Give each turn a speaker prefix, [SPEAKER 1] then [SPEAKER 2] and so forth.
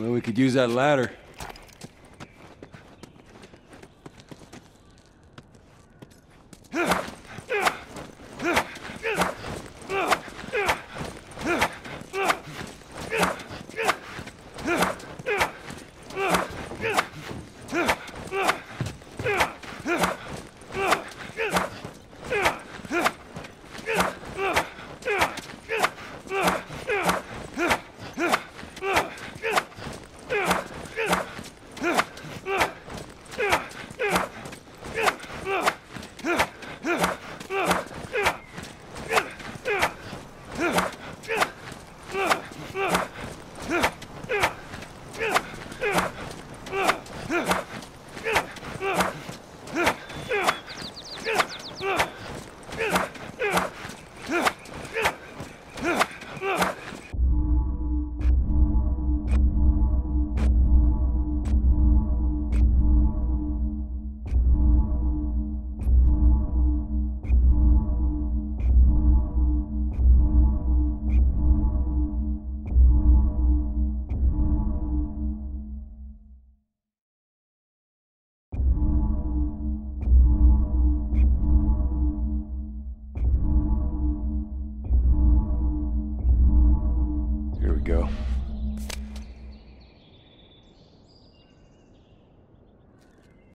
[SPEAKER 1] Well, we could use that ladder. Here we go.